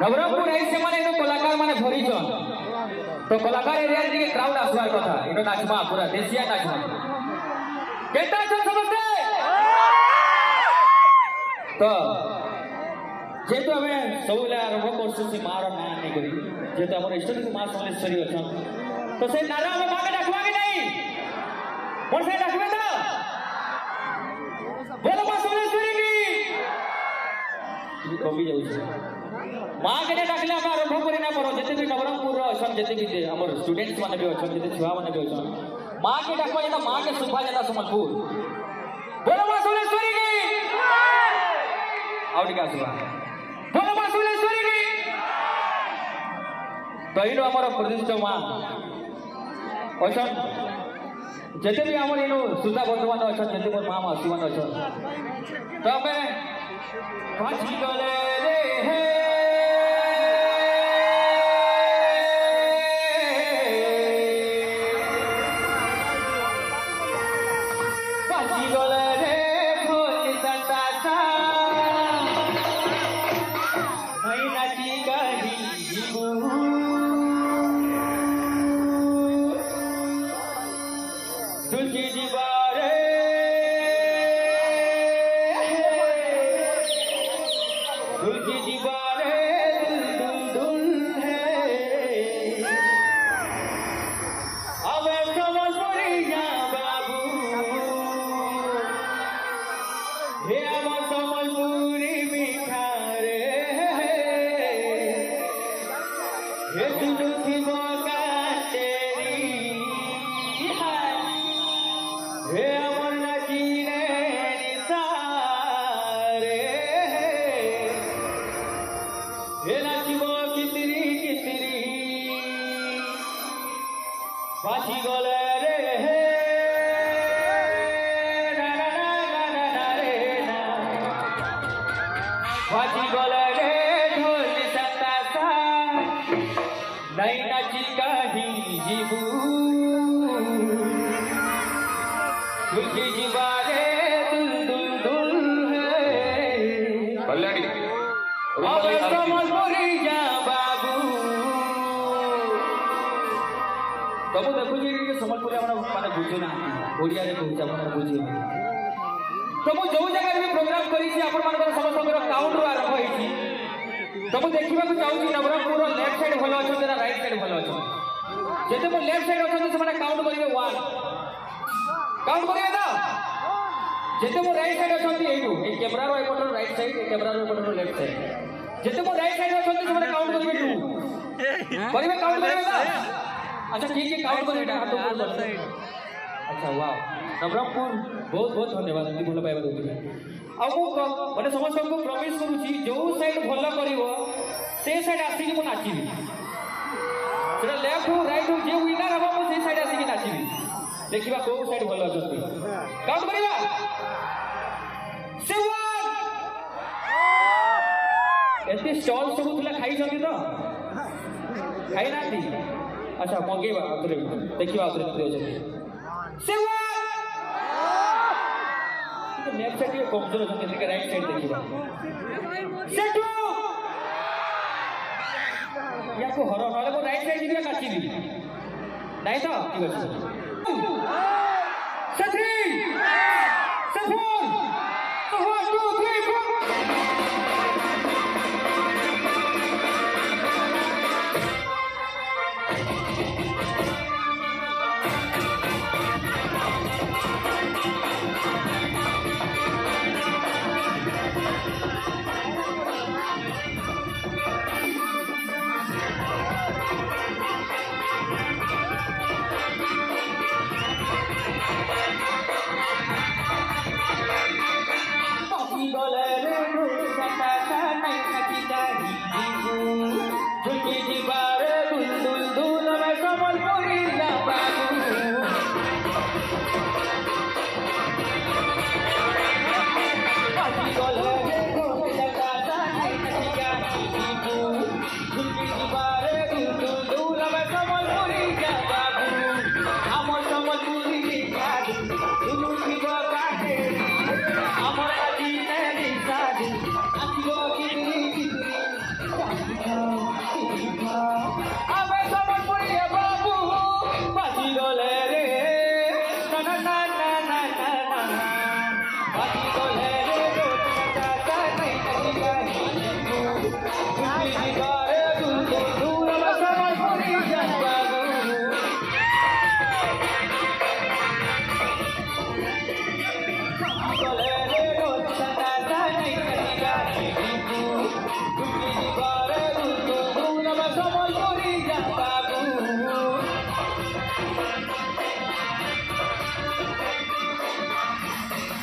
নবরঙ্গপুর আইসে মানে এনে কলাকার মানে ভরিছন তো কলাকার এরিয়ার দিকে ক্রাউড আসবার কথা এটা নাচবা পুরা দেশিয়া নাচবা কেটা আছেন সমস্ত তো যেহেতু আমি সবুলে আরম্ভ করছি সে মার না নেই করি যেহেতু আমার ইষ্ট মা সমলেশ্বরী অছন তো সেই নারা আমি মাকে ডাকবা কি নাই মোর সে ডাকবে তো বলো কমি যাচ্ছে মা কেটে ডাকলে আমি আরম্ভ করি না পড়ো যেতে বি নবরঙ্গপুরর অছন যেতে বি আমার স্টুডেন্টস মানে বি অছন যেতে ছুয়া মানে বি অছন মা কে ডাকবা যেটা মা কে শুভা যেটা সমলপুর বলো মা সোলেশ্বরী কি ଆଉ ଟିକେ ଆସିବା ତହିଲୁ ଆମର ପ୍ରତିଷ୍ଠ ମା ଅଛନ୍ ଯେତେ ବି ଆମର ଏନୁ ସୁତା ବନ୍ଧୁମାନେ ଅଛନ୍ ଯେତେ ମୋର ମା ମାଉସୀମାନେ ଅଛନ୍ ତ 抓几个嘞！খুঁজে গিয়ে ସମ୍ବଲପୁରୀ ଆମର ମାନେ ବୁଝୁନାହାନ୍ତି ଓଡ଼ିଆରେ କହୁଛି ଆପଣ ବୁଝିବେ ପ୍ରଭୁ ଯେଉଁ ଜାଗାରେ ବି ପ୍ରୋଗ୍ରାମ କରିଛି ଆପଣମାନଙ୍କର ସମସ୍ତଙ୍କର କାଉଣ୍ଟରୁ ଆରମ୍ଭ ହେଇଛି ପ୍ରଭୁ ଦେଖିବାକୁ ଚାହୁଁଛି ନବରଙ୍ଗପୁରର ଲେଫ୍ଟ ସାଇଡ୍ ଭଲ ଅଛନ୍ତି ନା ରାଇଟ୍ ସାଇଡ୍ ଭଲ ଅଛନ୍ତି ଯେତେ ମୁଁ ଲେଫ୍ଟ ସାଇଡ୍ ଅଛନ୍ତି ସେମାନେ କାଉଣ୍ଟ କରିବେ ୱାନ୍ କାଉଣ୍ଟ କରିବେ ତ ଯେତେ ମୁଁ ରାଇଟ୍ ସାଇଡ୍ ଅଛନ୍ତି ଏଇଠୁ ଏଇ କ୍ୟାମେରାର ଏପଟର ରାଇଟ୍ ସାଇଡ୍ ଏ କ୍ୟାମେରାର ଏପଟର ଲେଫ୍ଟ ସାଇଡ୍ ଯେତେ ମୁଁ ରାଇଟ୍ ସାଇଡ୍ ଅଛନ୍ତି ସେମାନେ କାଉଣ୍ଟ କରିବେ ଟୁ କରିବେ କାଉଣ୍ଟ କରିବେ ତ আচ্ছা ठीक है काउंट करो बेटा हाथों को আচ্ছা ওয়াও নবরঙ্গপুর বহুত বহুত ধন্যবাদ তুমি ভাল পাইবা তুমি ଆଉ ମୁଁ ମାନେ ସମସ୍ତଙ୍କୁ ପ୍ରମିସ୍ କରୁଛି ଯେଉଁ ସାଇଡ୍ ଭଲ କରିବ ସେ ସାଇଡ୍ ଆସିକି ମୁଁ ନାଚିବି ସେଟା ଲେଫ୍ଟ ହଉ ରାଇଟ୍ ହଉ ଯିଏ ୱିନର ହେବ ମୁଁ ସେଇ ସାଇଡ୍ ଆସିକି ନାଚିବି ଦେଖିବା କେଉଁ ସାଇଡ୍ ଭଲ ଅଛନ୍ତି କାଉଣ୍ଟ କରିବା ଏତେ ଷ୍ଟଲ୍ ସବୁ ଥିଲା ଖାଇଛନ୍ତି ତ ଖାଇନାହାନ୍ତି अशा मागे वापरेल देखील वापरेल प्रयोजन सेवा लेफ्ट साइड के कमजोर होते हैं राइट साइड देखिए सेट या को हरो नाले को राइट साइड दिखे काची दी नहीं तो ठीक है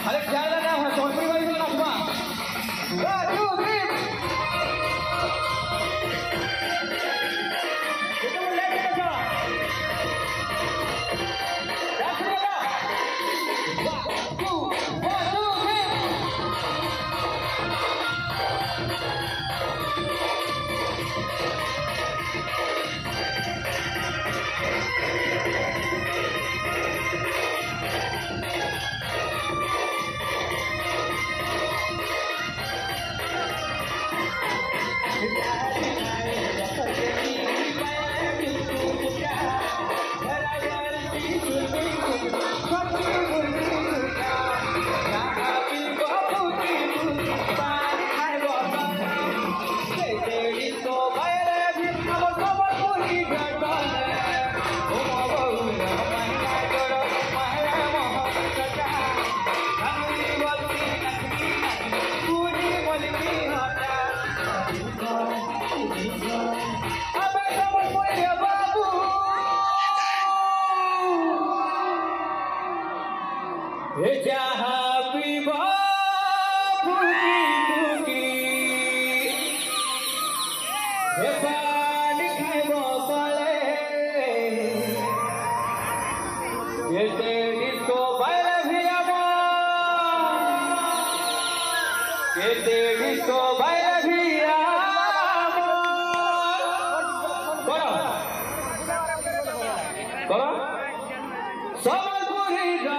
अरे क्या लगा हुआ चौधरी ¡Somos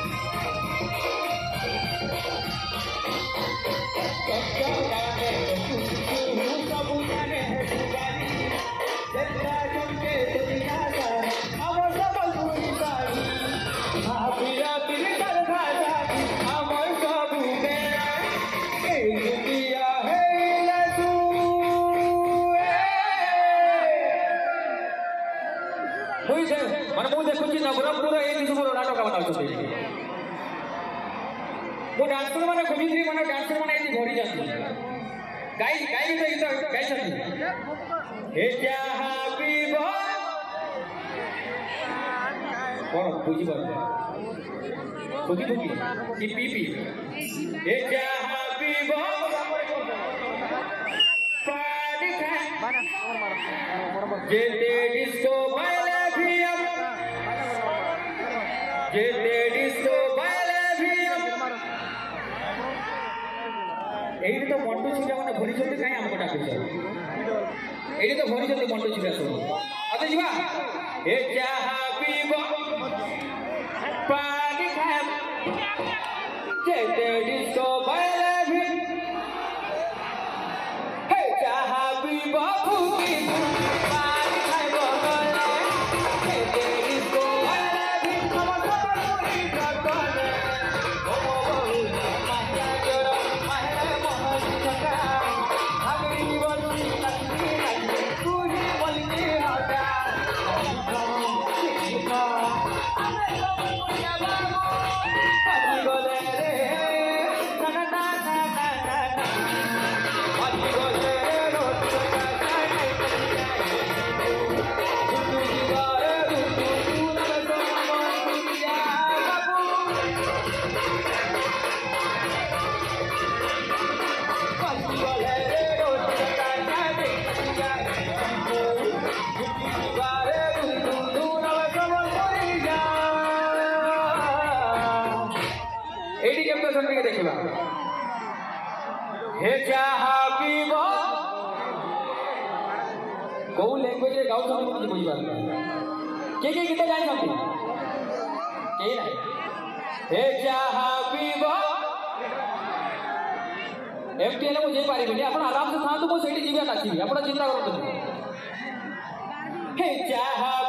गाई गाई तो इधर गाई सकती हे क्या हैप्पी बॉय कौन पूजी बन गया पूजी पूजी ये पीपी हे क्या हैप्पी बॉय पार्टी है जे लेडीज को मैं भी अब जे लेडीज ଏଠି ତ ମରିଛନ୍ତି ମଣ୍ଡୁ ଯିବା ସବୁ ଆଉ ଯିବା ଏ ଚା कहूँ लैंग्वेज है गाँव समझ मुझे कोई बात नहीं के के कितने जाएंगे हम के ना हे चाहा पीबो एफटीएल मुझे पारी बेटे अपन आराम से था तो वो चिंता करो